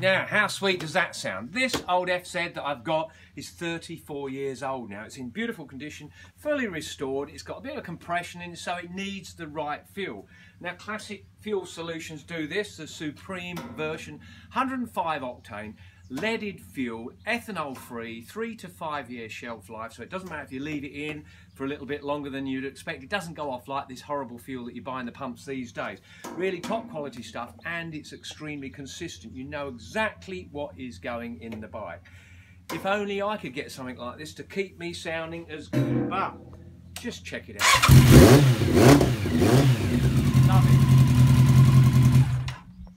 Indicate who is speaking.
Speaker 1: Now, how sweet does that sound? This old FZ that I've got is 34 years old now. It's in beautiful condition, fully restored. It's got a bit of compression in it, so it needs the right fuel. Now, classic fuel solutions do this, the Supreme version, 105 octane, leaded fuel, ethanol free, three to five year shelf life. So it doesn't matter if you leave it in for a little bit longer than you'd expect. It doesn't go off like this horrible fuel that you buy in the pumps these days. Really top quality stuff and it's extremely consistent. You know exactly what is going in the bike. If only I could get something like this to keep me sounding as good, but just check it out.